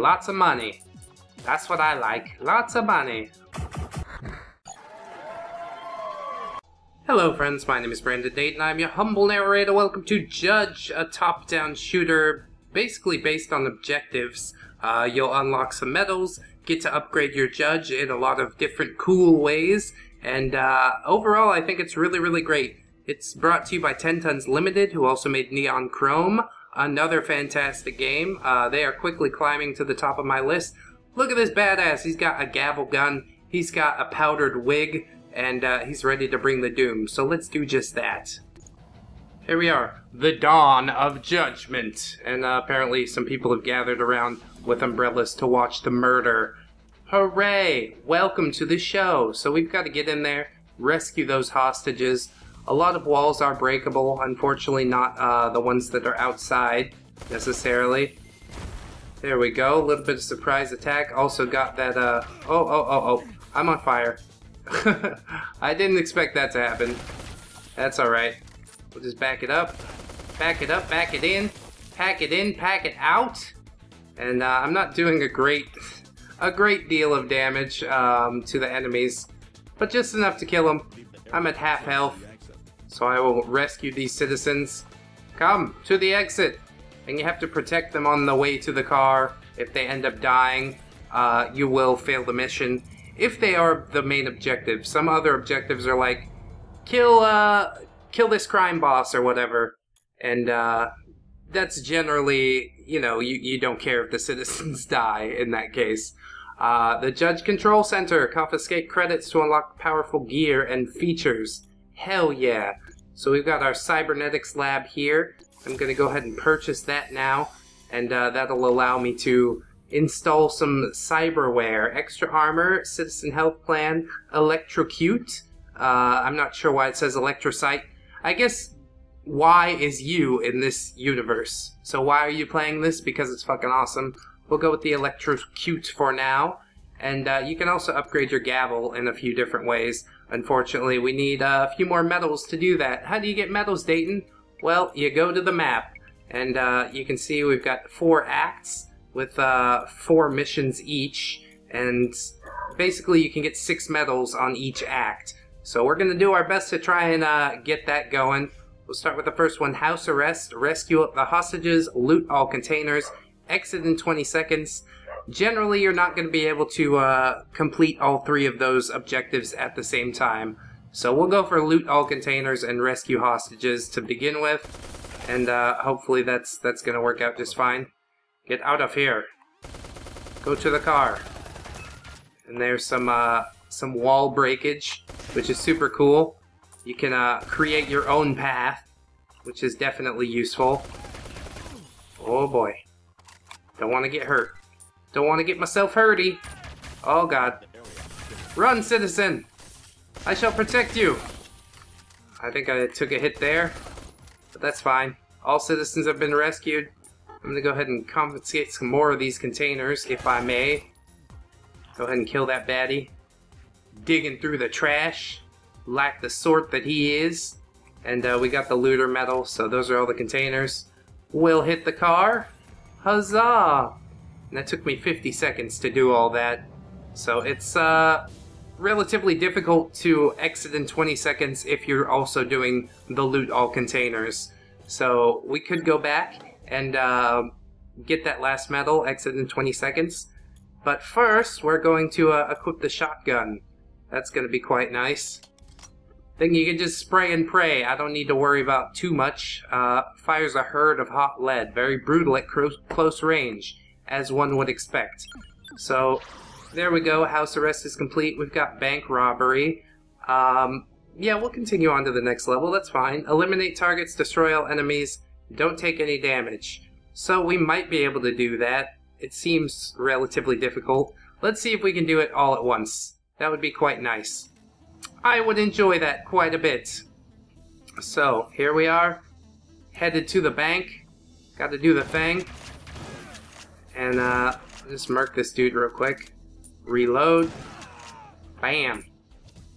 Lots of money. That's what I like. Lots of money. Hello friends, my name is Brandon Dayton and I'm your humble narrator. Welcome to JYDGE, a top-down shooter basically based on objectives. Uh, you'll unlock some medals, get to upgrade your judge in a lot of different cool ways, and uh, overall I think it's really, really great. It's brought to you by 10 Tons Limited, who also made Neon Chrome, another fantastic game. Uh, they are quickly climbing to the top of my list. Look at this badass, he's got a gavel gun, he's got a powdered wig, and uh, he's ready to bring the doom. So let's do just that. Here we are, the dawn of judgment, and uh, apparently some people have gathered around with umbrellas to watch the murder. Hooray! Welcome to the show. So we've got to get in there, rescue those hostages. A lot of walls are breakable, unfortunately not uh, the ones that are outside necessarily. There we go, a little bit of surprise attack. Also got that, uh, oh, oh, oh, oh, I'm on fire. I didn't expect that to happen. That's alright. We'll just back it up. Back it up, back it in. Pack it in, pack it out. And uh, I'm not doing a great, a great deal of damage um, to the enemies. But just enough to kill them. I'm at half health. So I will rescue these citizens. Come to the exit. And you have to protect them on the way to the car. If they end up dying, uh, you will fail the mission if they are the main objective. Some other objectives are like kill uh kill this crime boss or whatever. And uh that's generally, you know, you, you don't care if the citizens die in that case. Uh, the Judge Control Center, confiscate credits to unlock powerful gear and features. Hell yeah. So we've got our cybernetics lab here. I'm going to go ahead and purchase that now, and uh, that'll allow me to install some cyberware, extra armor, citizen health plan, electrocute. Uh, I'm not sure why it says electrocyte. I guess why is you in this universe. So why are you playing this? Because it's fucking awesome. We'll go with the electrocute for now. And uh, you can also upgrade your gavel in a few different ways. Unfortunately, we need a few more medals to do that. How do you get medals, Dayton? Well, you go to the map, and uh, you can see we've got four acts with uh, four missions each, and basically you can get six medals on each act. So we're going to do our best to try and uh, get that going. We'll start with the first one, House Arrest. Rescue the hostages, loot all containers, exit in 20 seconds. Generally, you're not going to be able to uh, complete all three of those objectives at the same time. So we'll go for loot all containers and rescue hostages to begin with. And uh, hopefully that's, that's going to work out just fine. Get out of here. Go to the car. And there's some uh, some wall breakage, which is super cool. You can uh, create your own path, which is definitely useful. Oh boy. Don't want to get hurt. Don't want to get myself hurty. Oh god. Run, citizen! I shall protect you! I think I took a hit there, but that's fine. All citizens have been rescued. I'm gonna go ahead and confiscate some more of these containers, if I may. Go ahead and kill that baddie. Digging through the trash, like the sort that he is. And uh, we got the looter medal, so those are all the containers. We'll hit the car. Huzzah! And that took me 50 seconds to do all that. So it's uh, relatively difficult to exit in 20 seconds if you're also doing the loot all containers. So we could go back and uh, get that last medal, exit in 20 seconds. But first, we're going to uh, equip the shotgun. That's going to be quite nice. Then you can just spray and pray. I don't need to worry about too much. Uh, fires a herd of hot lead. Very brutal at close range, as one would expect. So, there we go. House arrest is complete. We've got bank robbery. Um, yeah, we'll continue on to the next level. That's fine. Eliminate targets, destroy all enemies, don't take any damage. So we might be able to do that. It seems relatively difficult. Let's see if we can do it all at once. That would be quite nice. I would enjoy that quite a bit. So, here we are. Headed to the bank. Got to do the thing. And, uh, just mark this dude real quick. Reload. Bam.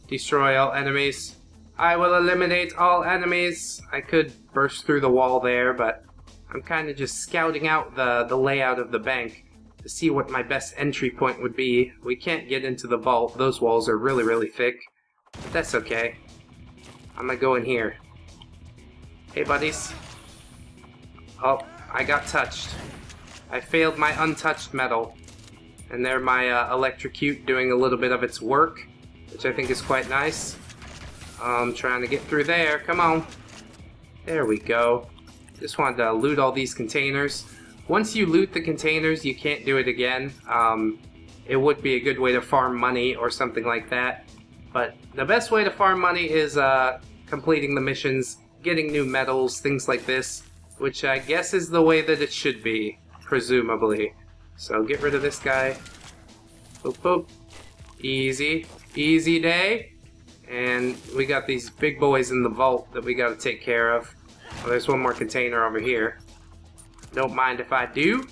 Destroy all enemies. I will eliminate all enemies. I could burst through the wall there, but I'm kind of just scouting out the, the layout of the bank. to see what my best entry point would be. We can't get into the vault. Those walls are really, really thick. But that's okay. I'm gonna go in here. Hey, buddies. Oh, I got touched. I failed my untouched medal. And there my uh, electrocute doing a little bit of its work, which I think is quite nice. I'm trying to get through there. Come on. There we go. Just wanted to loot all these containers. Once you loot the containers, you can't do it again. Um, it would be a good way to farm money or something like that. But the best way to farm money is uh, completing the missions, getting new medals, things like this, which I guess is the way that it should be, presumably. So get rid of this guy. Boop boop. Easy. Easy day. And we got these big boys in the vault that we gotta take care of. Oh, there's one more container over here. Don't mind if I do.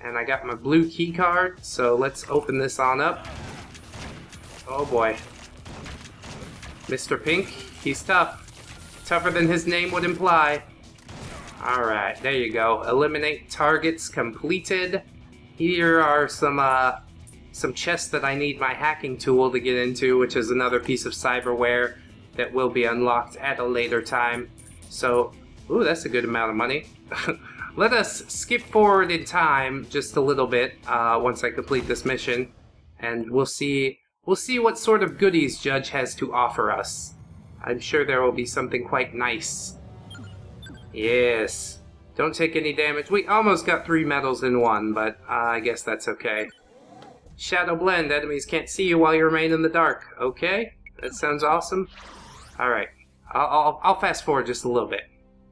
And I got my blue key card, so let's open this on up. Oh boy. Mr. Pink, he's tough. Tougher than his name would imply. Alright, there you go. Eliminate targets completed. Here are some uh, some chests that I need my hacking tool to get into, which is another piece of cyberware that will be unlocked at a later time. So, ooh, that's a good amount of money. Let us skip forward in time just a little bit uh, once I complete this mission, and we'll see we'll see what sort of goodies JYDGE has to offer us. I'm sure there will be something quite nice. Yes. Don't take any damage. We almost got three medals in one, but uh, I guess that's okay. Shadow Blend. Enemies can't see you while you remain in the dark. Okay, that sounds awesome. Alright, I'll, I'll, I'll fast forward just a little bit.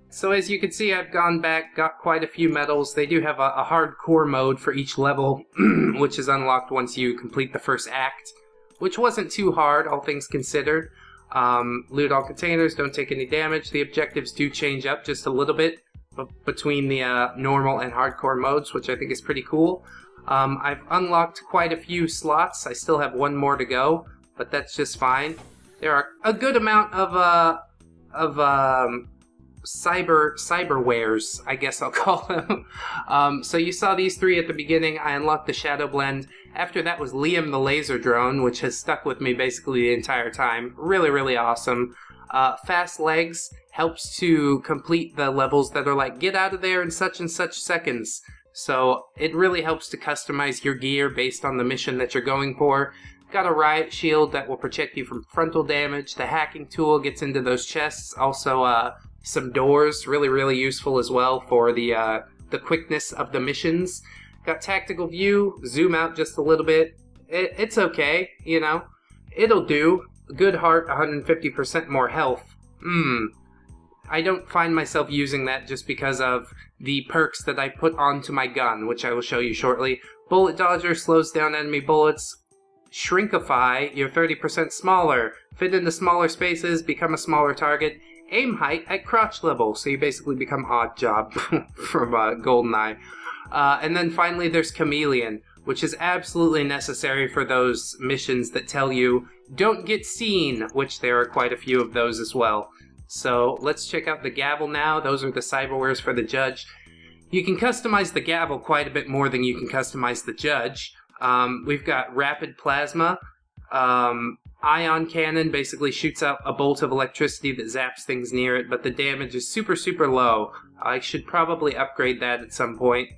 So as you can see, I've gone back, got quite a few medals. They do have a, a hardcore mode for each level, which is unlocked once you complete the first act, which wasn't too hard, all things considered. Um, loot all containers, don't take any damage. The objectives do change up just a little bit between the uh, normal and hardcore modes, which I think is pretty cool. Um, I've unlocked quite a few slots. I still have one more to go, but that's just fine. There are a good amount of uh, of um, cyber cyberwares, I guess I'll call them. um, so you saw these three at the beginning. I unlocked the Shadow Blend. After that was Liam the Laser Drone, which has stuck with me basically the entire time. Really, really awesome. Uh, fast Legs helps to complete the levels that are like, get out of there in such and such seconds. So it really helps to customize your gear based on the mission that you're going for. Got a riot shield that will protect you from frontal damage. The hacking tool gets into those chests. Also, uh, some doors, really, really useful as well for the uh, the quickness of the missions. Got tactical view, zoom out just a little bit. It, it's okay, you know. It'll do. Good heart, 150% more health. Hmm. I don't find myself using that just because of the perks that I put onto my gun, which I will show you shortly. Bullet Dodger slows down enemy bullets. Shrinkify, you're 30% smaller. Fit into smaller spaces, become a smaller target. Aim height at crotch level, so you basically become Oddjob from uh, GoldenEye. Uh, and then finally there's Chameleon, which is absolutely necessary for those missions that tell you, don't get seen, which there are quite a few of those as well. So let's check out the gavel now. Those are the cyberwares for the judge. You can customize the gavel quite a bit more than you can customize the judge. Um, we've got rapid plasma. Um, ion cannon basically shoots out a bolt of electricity that zaps things near it, but the damage is super, super low. I should probably upgrade that at some point.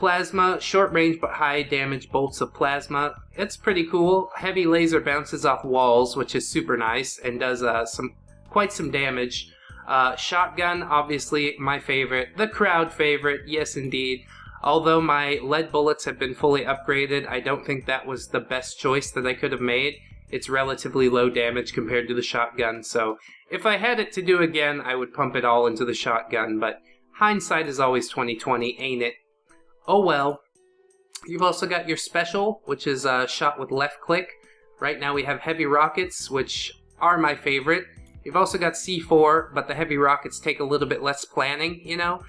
Plasma, short range but high damage bolts of plasma. It's pretty cool. Heavy laser bounces off walls, which is super nice and does uh, some quite some damage. Uh, shotgun, obviously my favorite. The crowd favorite, yes indeed. Although my lead bullets have been fully upgraded, I don't think that was the best choice that I could have made. It's relatively low damage compared to the shotgun, so if I had it to do again, I would pump it all into the shotgun, but hindsight is always 2020, ain't it? Oh well. You've also got your special, which is uh, shot with left click. Right now we have heavy rockets, which are my favorite. You've also got C4, but the heavy rockets take a little bit less planning, you know?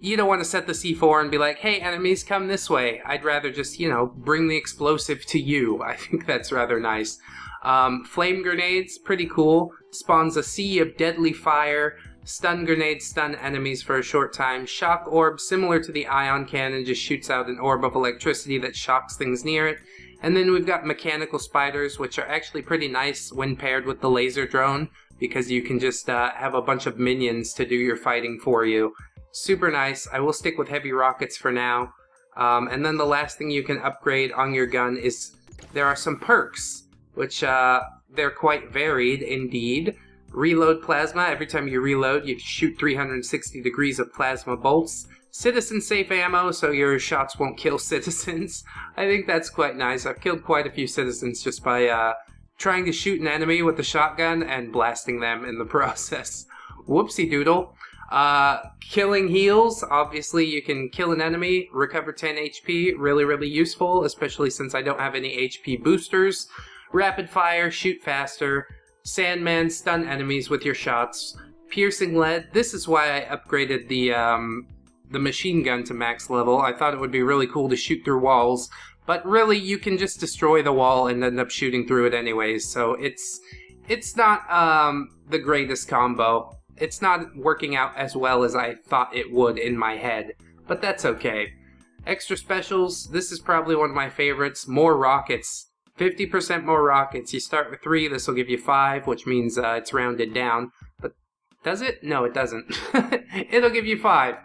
You don't want to set the C4 and be like, hey, enemies, come this way. I'd rather just, you know, bring the explosive to you. I think that's rather nice. Um, flame grenades, pretty cool. Spawns a sea of deadly fire. Stun grenades stun enemies for a short time. Shock orb, similar to the ion cannon, just shoots out an orb of electricity that shocks things near it. And then we've got mechanical spiders, which are actually pretty nice when paired with the laser drone, because you can just uh, have a bunch of minions to do your fighting for you. Super nice. I will stick with heavy rockets for now. Um, and then the last thing you can upgrade on your gun is there are some perks, which uh, they're quite varied indeed. Reload plasma. Every time you reload, you shoot 360 degrees of plasma bolts. Citizen safe ammo, so your shots won't kill citizens. I think that's quite nice. I've killed quite a few citizens just by uh, trying to shoot an enemy with a shotgun and blasting them in the process. Whoopsie doodle. Uh, killing heals, obviously you can kill an enemy, recover 10 HP, really, really useful, especially since I don't have any HP boosters. Rapid fire, shoot faster. Sandman, stun enemies with your shots. Piercing lead, this is why I upgraded the, um, the machine gun to max level. I thought it would be really cool to shoot through walls, but really you can just destroy the wall and end up shooting through it anyways, so it's, it's not, um, the greatest combo. It's not working out as well as I thought it would in my head, but that's okay. Extra specials, this is probably one of my favorites. More rockets. 50% more rockets. You start with 3, this will give you 5, which means uh, it's rounded down. But does it? No, it doesn't. It'll give you 5.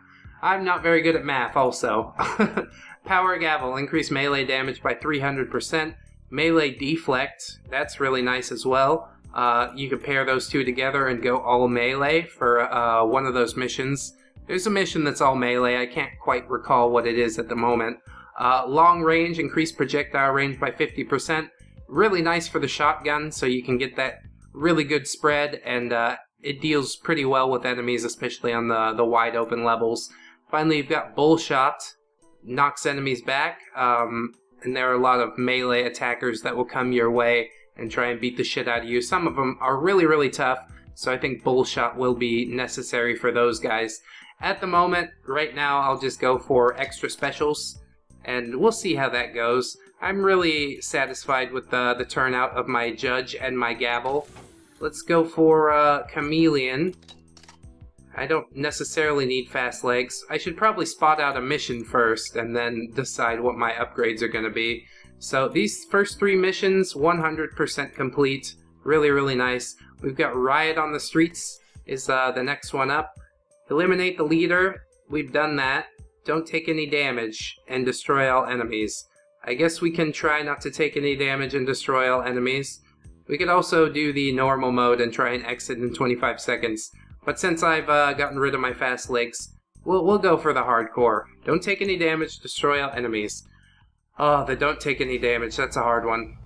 I'm not very good at math also. Power Gavel, increase melee damage by 300%. Melee Deflect, that's really nice as well. Uh, you can pair those two together and go all melee for uh, one of those missions. There's a mission that's all melee. I can't quite recall what it is at the moment. Uh, long range, increased projectile range by 50%. Really nice for the shotgun, so you can get that really good spread, and uh, it deals pretty well with enemies, especially on the, the wide open levels. Finally, you've got Bull Shot, knocks enemies back, um, and there are a lot of melee attackers that will come your way and try and beat the shit out of you. Some of them are really, really tough, so I think Bull Shot will be necessary for those guys. At the moment, right now, I'll just go for extra specials and we'll see how that goes. I'm really satisfied with the, the turnout of my Judge and my Gavel. Let's go for uh, Chameleon. I don't necessarily need fast legs. I should probably spot out a mission first and then decide what my upgrades are going to be. So these first three missions, 100% complete. Really, really nice. We've got Riot on the Streets is uh, the next one up. Eliminate the leader. We've done that don't take any damage, and destroy all enemies. I guess we can try not to take any damage and destroy all enemies. We could also do the normal mode and try and exit in 25 seconds. But since I've uh, gotten rid of my fast legs, we'll, we'll go for the hardcore. Don't take any damage, destroy all enemies. Oh, the don't take any damage, that's a hard one.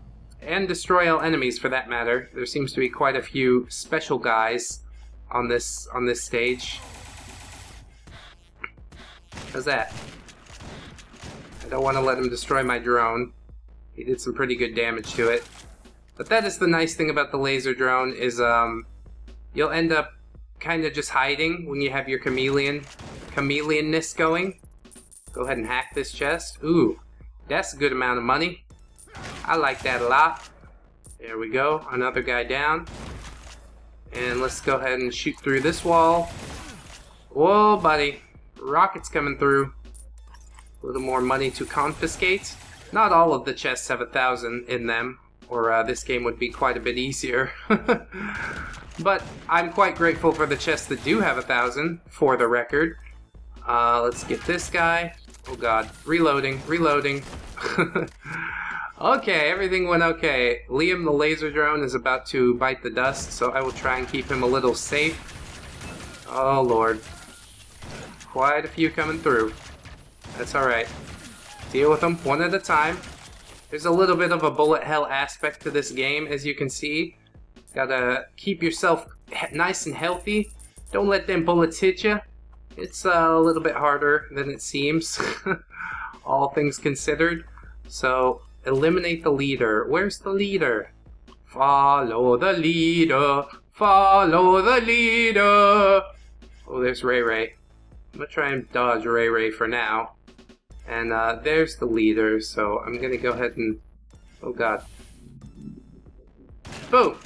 And destroy all enemies for that matter. There seems to be quite a few special guys on this on this stage. How's that? I don't want to let him destroy my drone. He did some pretty good damage to it. But that is the nice thing about the laser drone is um, you'll end up kind of just hiding when you have your chameleon chameleonness going. Go ahead and hack this chest. Ooh, that's a good amount of money. I like that a lot. There we go, another guy down. And let's go ahead and shoot through this wall. Whoa, buddy rockets coming through. A little more money to confiscate. Not all of the chests have a thousand in them, or uh, this game would be quite a bit easier. but I'm quite grateful for the chests that do have a thousand, for the record. Uh, let's get this guy. Oh god, reloading, reloading. okay, everything went okay. Liam the laser drone is about to bite the dust, so I will try and keep him a little safe. Oh lord. Quite a few coming through. That's alright. Deal with them one at a time. There's a little bit of a bullet hell aspect to this game, as you can see. Gotta keep yourself nice and healthy. Don't let them bullets hit you. It's uh, a little bit harder than it seems, all things considered. So, eliminate the leader. Where's the leader? Follow the leader. Follow the leader. Oh, there's Ray Ray. I'm gonna try and dodge Ray Ray for now. And uh, there's the leader, so I'm gonna go ahead and... Oh god. Boom!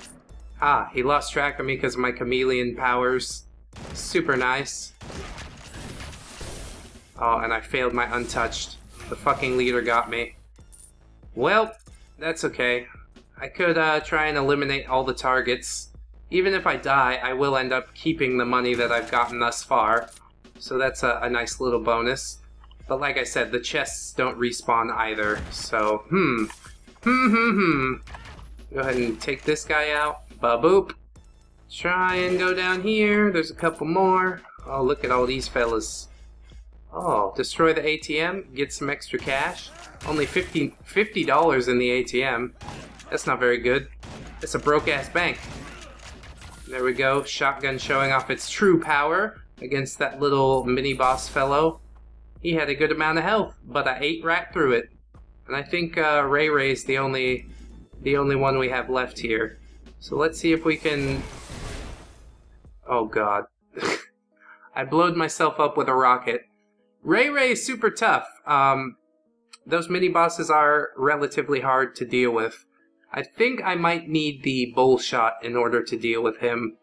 Ah, he lost track of me because of my chameleon powers. Super nice. Oh, and I failed my untouched. The fucking leader got me. Well, that's okay. I could uh, try and eliminate all the targets. Even if I die, I will end up keeping the money that I've gotten thus far. So that's a, a nice little bonus. But like I said, the chests don't respawn either. So, hmm. Hmm, hmm, hmm. Go ahead and take this guy out. Ba-boop. Try and go down here. There's a couple more. Oh, look at all these fellas. Oh, destroy the ATM, get some extra cash. Only 50 $50 in the ATM. That's not very good. It's a broke-ass bank. There we go, shotgun showing off its true power against that little mini-boss fellow. He had a good amount of health, but I ate right through it. And I think uh, Ray Ray's the only, the only one we have left here. So let's see if we can... Oh god. I blowed myself up with a rocket. Ray Ray is super tough. Um, those mini bosses are relatively hard to deal with. I think I might need the bull shot in order to deal with him.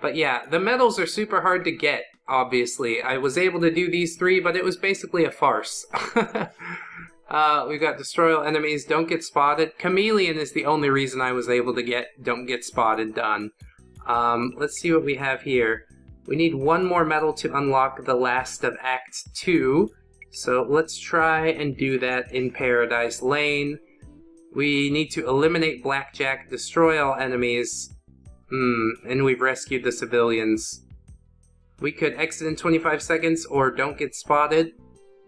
But yeah, the medals are super hard to get, obviously. I was able to do these three, but it was basically a farce. uh, we've got destroy all enemies, don't get spotted. Chameleon is the only reason I was able to get don't get spotted done. Um, let's see what we have here. We need one more medal to unlock the last of Act 2. So let's try and do that in Paradise Lane. We need to eliminate Blackjack, destroy all enemies. Hmm, and we've rescued the civilians. We could exit in 25 seconds or don't get spotted.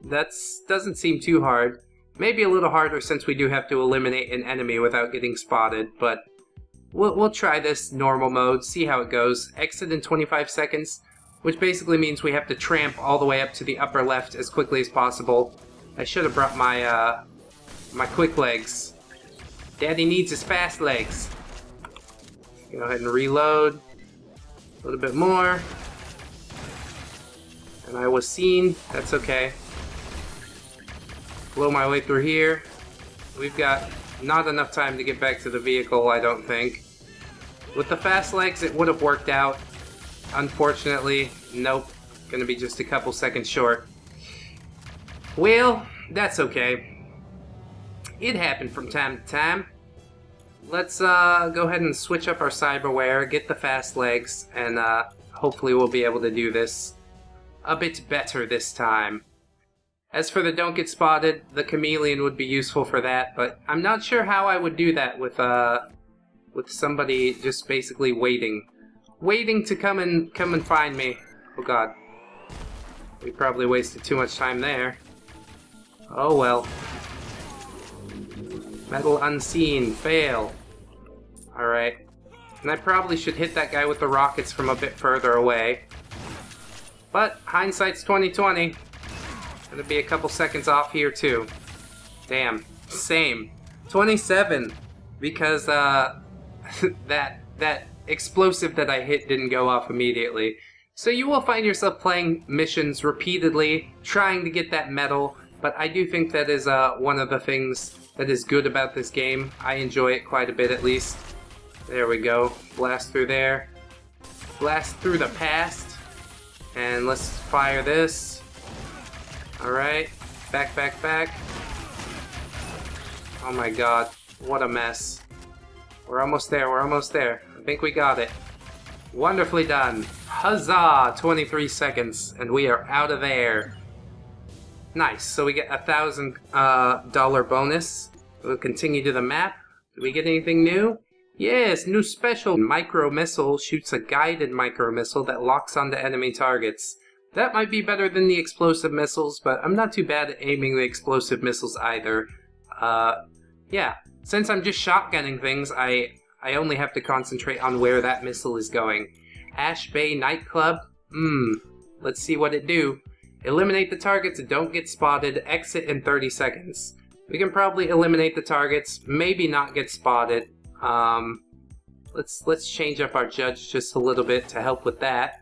That doesn't seem too hard. Maybe a little harder since we do have to eliminate an enemy without getting spotted, but We'll, we'll try this normal mode, see how it goes. Exit in 25 seconds, which basically means we have to tramp all the way up to the upper left as quickly as possible. I should have brought my, uh, my quick legs. Daddy needs his fast legs. Go ahead and reload. A little bit more. And I was seen. That's okay. Blow my way through here. We've got not enough time to get back to the vehicle, I don't think. With the fast legs, it would have worked out. Unfortunately, nope. Gonna be just a couple seconds short. Well, that's okay. It happened from time to time. Let's uh, go ahead and switch up our cyberware, get the fast legs, and uh, hopefully we'll be able to do this a bit better this time. As for the don't get spotted, the chameleon would be useful for that, but I'm not sure how I would do that with uh with somebody just basically waiting. Waiting to come and come and find me. Oh god. We probably wasted too much time there. Oh well. Medal unseen, fail. Alright. And I probably should hit that guy with the rockets from a bit further away. But hindsight's 2020. Gonna be a couple seconds off here too. Damn. Same. 27. Because uh, that that explosive that I hit didn't go off immediately. So you will find yourself playing missions repeatedly, trying to get that medal, but I do think that is uh, one of the things that is good about this game. I enjoy it quite a bit at least. There we go. Blast through there. Blast through the past. And let's fire this. Alright. Back, back, back. Oh my god. What a mess. We're almost there, we're almost there. I think we got it. Wonderfully done. Huzzah! 23 seconds, and we are out of there. Nice, so we get a thousand uh, dollar bonus. We'll continue to the map. Do we get anything new? Yes, new special. Micro missile shoots a guided micro missile that locks onto enemy targets. That might be better than the explosive missiles, but I'm not too bad at aiming the explosive missiles either. Uh, yeah, since I'm just shotgunning things, I, I only have to concentrate on where that missile is going. Ash Bay Nightclub? Hmm, let's see what it do. Eliminate the targets, don't get spotted, exit in 30 seconds. We can probably eliminate the targets, maybe not get spotted. Um, let's let's change up our judge just a little bit to help with that.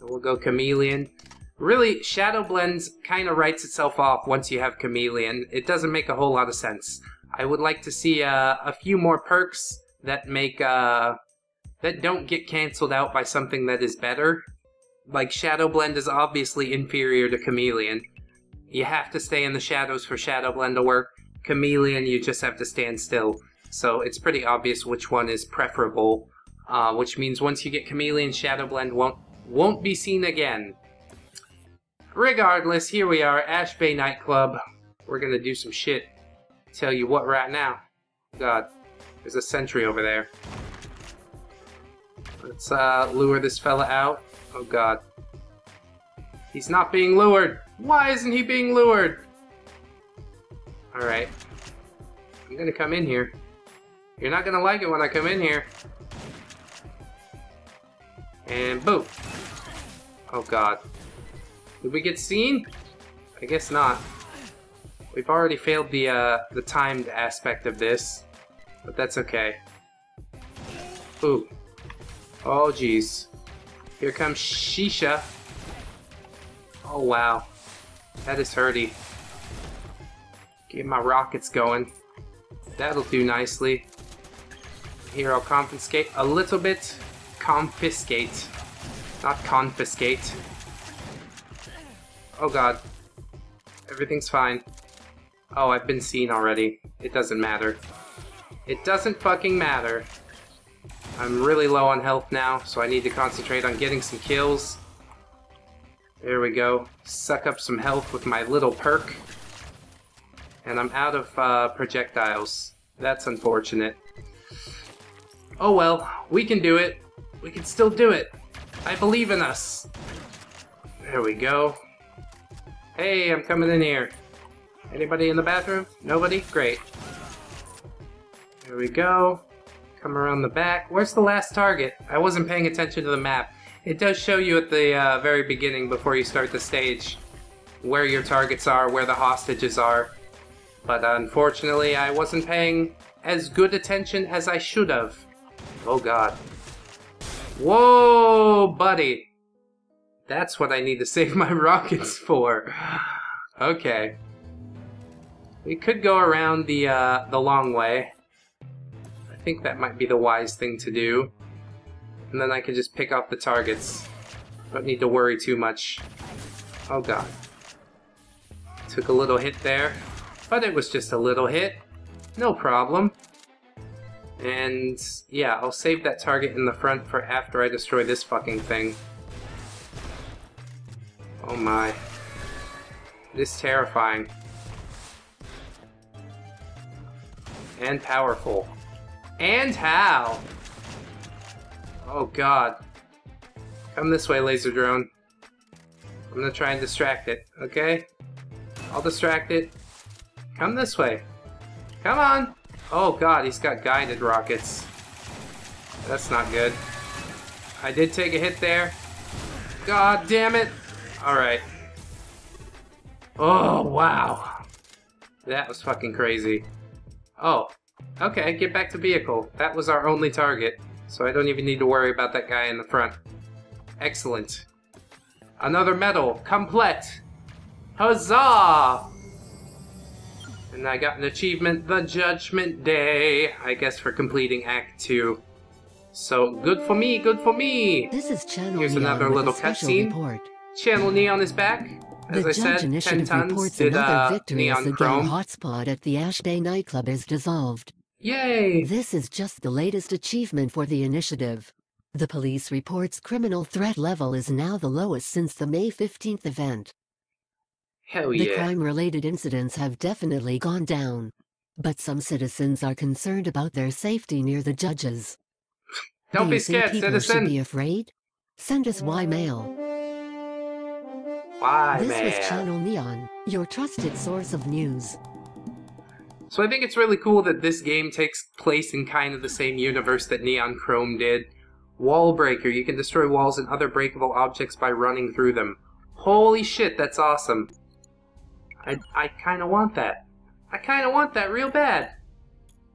We'll go Chameleon. Really, Shadow Blends kind of writes itself off once you have Chameleon. It doesn't make a whole lot of sense. I would like to see uh, a few more perks that make uh, that don't get canceled out by something that is better. like Shadow Blend is obviously inferior to Chameleon. You have to stay in the shadows for Shadow Blend to work. Chameleon, you just have to stand still. So it's pretty obvious which one is preferable. Uh, which means once you get Chameleon, Shadow Blend won't won't be seen again. Regardless, here we are, Ash Bay Nightclub. We're gonna do some shit. Tell you what right now. God, there's a sentry over there. Let's uh, lure this fella out. Oh god. He's not being lured! Why isn't he being lured? Alright. I'm gonna come in here. You're not gonna like it when I come in here. And boom. Oh god. Did we get seen? I guess not. We've already failed the, uh, the timed aspect of this. But that's okay. Ooh. Oh, jeez. Here comes Shisha. Oh, wow. That is hurty. Get my rockets going. That'll do nicely. Here, I'll confiscate a little bit. Confiscate. Not confiscate. Oh god. Everything's fine. Oh, I've been seen already. It doesn't matter. It doesn't fucking matter. I'm really low on health now, so I need to concentrate on getting some kills. There we go. Suck up some health with my little perk. And I'm out of uh, projectiles. That's unfortunate. Oh well, we can do it. We can still do it. I believe in us. There we go. Hey, I'm coming in here. Anybody in the bathroom? Nobody? Great. There we go. Come around the back. Where's the last target? I wasn't paying attention to the map. It does show you at the uh, very beginning before you start the stage where your targets are, where the hostages are. But unfortunately, I wasn't paying as good attention as I should have. Oh god. Whoa, buddy! That's what I need to save my rockets for. okay. We could go around the, uh, the long way. I think that might be the wise thing to do. And then I can just pick off the targets. Don't need to worry too much. Oh god. Took a little hit there. But it was just a little hit. No problem. And yeah, I'll save that target in the front for after I destroy this fucking thing. Oh my. It is terrifying. And powerful. And how? Oh god. Come this way, laser drone. I'm gonna try and distract it, okay? I'll distract it. Come this way. Come on! Oh god, he's got guided rockets. That's not good. I did take a hit there. God damn it! Alright. Oh, wow. That was fucking crazy. Oh, okay, get back to vehicle. That was our only target, so I don't even need to worry about that guy in the front. Excellent. Another medal, complete! Huzzah! And I got an achievement, the Judgment Day, I guess for completing Act 2. So, good for me, good for me! This is Channel Here's Neon another little cutscene. report. Channel Neon is back. As The I Judge said, Initiative reports did another uh, victory as the game Chrome. hotspot at the Ash Bay nightclub is dissolved. Yay! This is just the latest achievement for the initiative. The police reports criminal threat level is now the lowest since the May 15th event. Hell The yeah. crime-related incidents have definitely gone down. But some citizens are concerned about their safety near the judges. Don't Do be scared, citizen. should be afraid? Send us Y mail. Why, This man? was Channel Neon, your trusted source of news. So I think it's really cool that this game takes place in kind of the same universe that Neon Chrome did. Wall Breaker, you can destroy walls and other breakable objects by running through them. Holy shit, that's awesome. I, I kind of want that. I kind of want that real bad.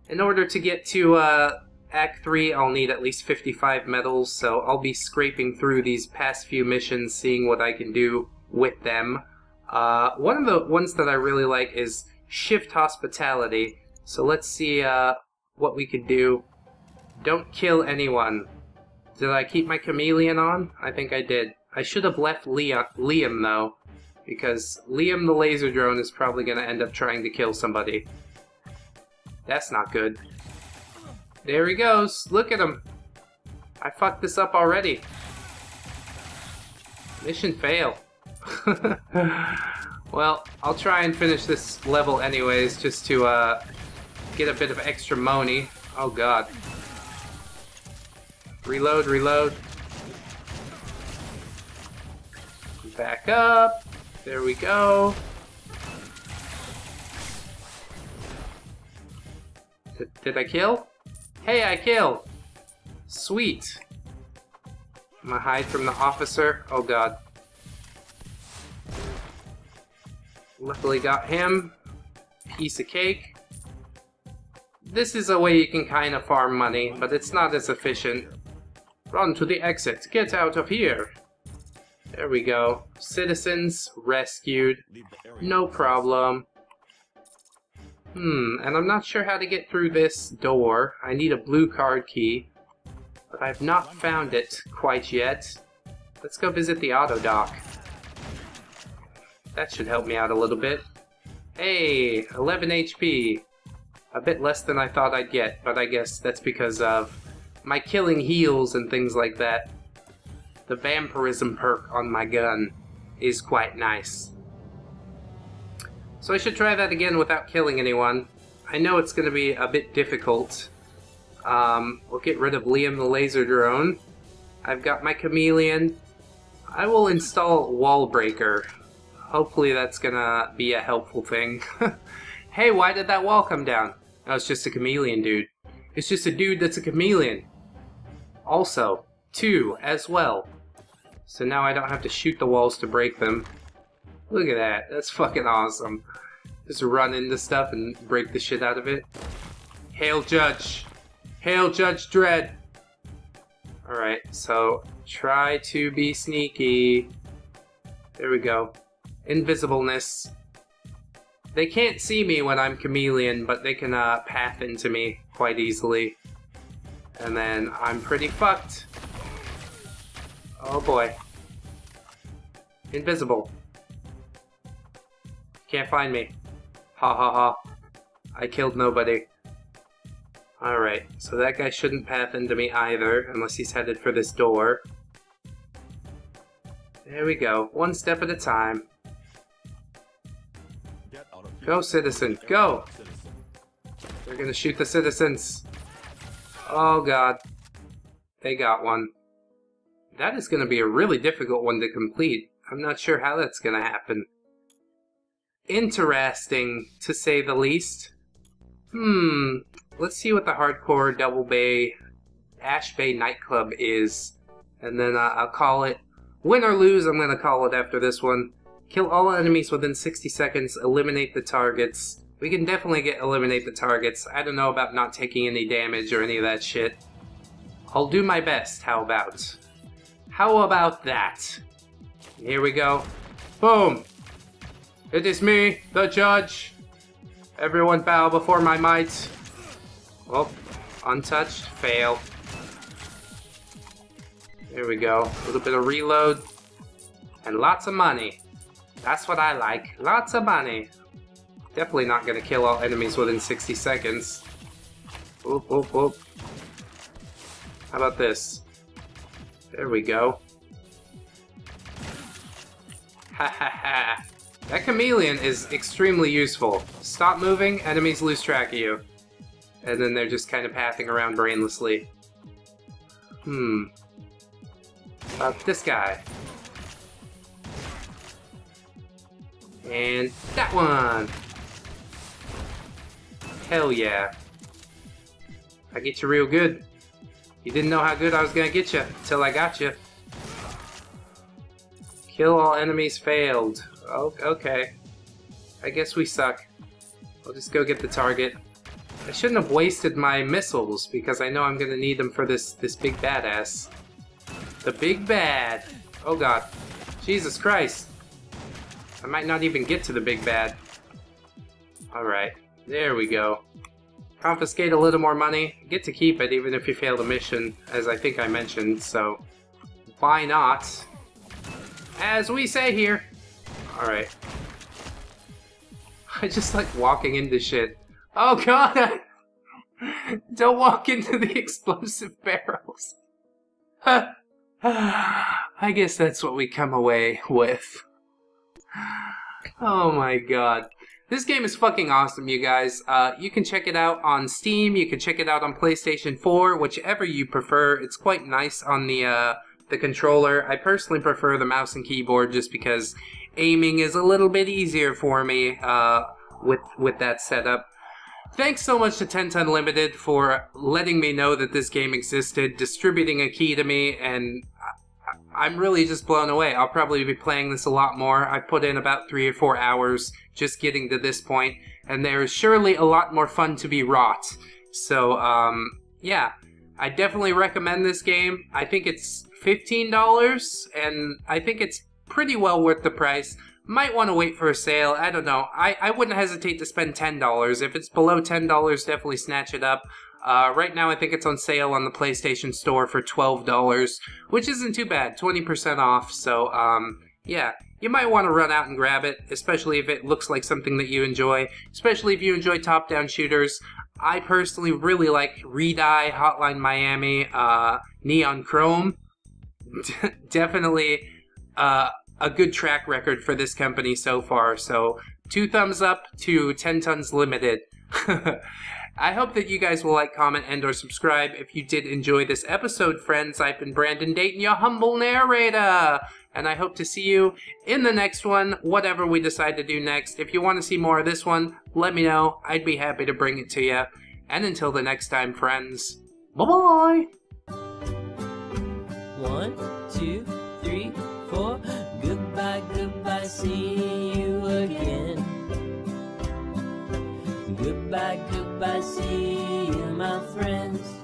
In order to get to uh, Act 3, I'll need at least 55 medals, so I'll be scraping through these past few missions, seeing what I can do with them. Uh, one of the ones that I really like is Shift Hospitality. So let's see uh, what we could do. Don't kill anyone. Did I keep my chameleon on? I think I did. I should have left Liam though, because Liam the laser drone is probably going to end up trying to kill somebody. That's not good. There he goes. Look at him. I fucked this up already. Mission fail. well, I'll try and finish this level anyways, just to uh, get a bit of extra money. Oh god. Reload, reload. Back up. There we go. Did, I kill? Hey, I killed! Sweet. I'm gonna hide from the officer. Oh god. Luckily got him. Piece of cake. This is a way you can kind of farm money, but it's not as efficient. Run to the exit. Get out of here. There we go. Citizens rescued. No problem. Hmm, and I'm not sure how to get through this door. I need a blue card key, but I've not found it quite yet. Let's go visit the auto dock. That should help me out a little bit. Hey, 11 HP. A bit less than I thought I'd get, but I guess that's because of my killing heals and things like that. The vampirism perk on my gun is quite nice. So I should try that again without killing anyone. I know it's going to be a bit difficult. Um, we'll get rid of Liam the laser drone. I've got my chameleon. I will install wall breaker. Hopefully that's gonna be a helpful thing. hey, why did that wall come down? Oh, it's just a chameleon dude. It's just a dude that's a chameleon. Also, two as well. So now I don't have to shoot the walls to break them. Look at that. That's fucking awesome. Just run into stuff and break the shit out of it. Hail Judge! Hail Judge Dredd! Alright, so try to be sneaky. There we go. Invisibleness. They can't see me when I'm chameleon, but they can uh, path into me quite easily. And then I'm pretty fucked. Oh boy. Invisible. Can't find me. Ha ha ha. I killed nobody. Alright, so that guy shouldn't path into me either, unless he's headed for this door. There we go, one step at a time. Go, citizen, go! They're gonna shoot the citizens. Oh god. They got one. That is gonna be a really difficult one to complete. I'm not sure how that's gonna happen interesting, to say the least. Hmm, let's see what the hardcore Double Bay Ash Bay nightclub is, and then uh, I'll call it. Win or lose, I'm gonna call it after this one. Kill all enemies within 60 seconds, eliminate the targets. We can definitely get eliminate the targets. I don't know about not taking any damage or any of that shit. I'll do my best, how about? How about that? Here we go. Boom! It is me, the judge. Everyone bow before my might. Oh, untouched, fail. There we go. A little bit of reload. And lots of money. That's what I like. Lots of money. Definitely not gonna kill all enemies within 60 seconds. Whoop, whoop, whoop. How about this? There we go. Ha ha ha. That chameleon is extremely useful. Stop moving, enemies lose track of you. And then they're just kind of pathing around brainlessly. Hmm. About this guy. And that one! Hell yeah. I get you real good. You didn't know how good I was gonna get you until I got you. Kill all enemies failed. Oh, okay. I guess we suck. I'll just go get the target. I shouldn't have wasted my missiles, because I know I'm gonna need them for this, this big badass. The big bad! Oh god. Jesus Christ! I might not even get to the big bad. Alright, there we go. Confiscate a little more money, get to keep it even if you fail the mission, as I think I mentioned, so why not? As we say here. Alright. I just like walking into shit. Oh god! Don't walk into the explosive barrels. I guess that's what we come away with. Oh my god. This game is fucking awesome, you guys. Uh, you can check it out on Steam. You can check it out on PlayStation 4, whichever you prefer. It's quite nice on the uh, the controller. I personally prefer the mouse and keyboard just because aiming is a little bit easier for me uh, with with that setup. Thanks so much to 10 Tons Limited for letting me know that this game existed, distributing a key to me, and I'm really just blown away. I'll probably be playing this a lot more. I put in about three or four hours just getting to this point, and there is surely a lot more fun to be wrought. So, um, yeah, I definitely recommend this game. I think it's $15, and I think it's pretty well worth the price. Might want to wait for a sale. I don't know. I, I wouldn't hesitate to spend $10. If it's below $10, definitely snatch it up. Uh, right now, I think it's on sale on the PlayStation Store for $12, which isn't too bad. 20% off. So, um, yeah, you might want to run out and grab it, especially if it looks like something that you enjoy, especially if you enjoy top down shooters. I personally really like Redeye, Hotline Miami, uh, Neon Chrome. Definitely uh, a good track record for this company so far. So, two thumbs up to 10 Tons Limited. I hope that you guys will like, comment, and or subscribe. If you did enjoy this episode, friends, I've been Brandon Dayton, your humble narrator. And I hope to see you in the next one, whatever we decide to do next. If you want to see more of this one, let me know. I'd be happy to bring it to you. And until the next time, friends, bye-bye! One, two, three, four. Goodbye, goodbye, see you again. Goodbye, goodbye, see you, my friends.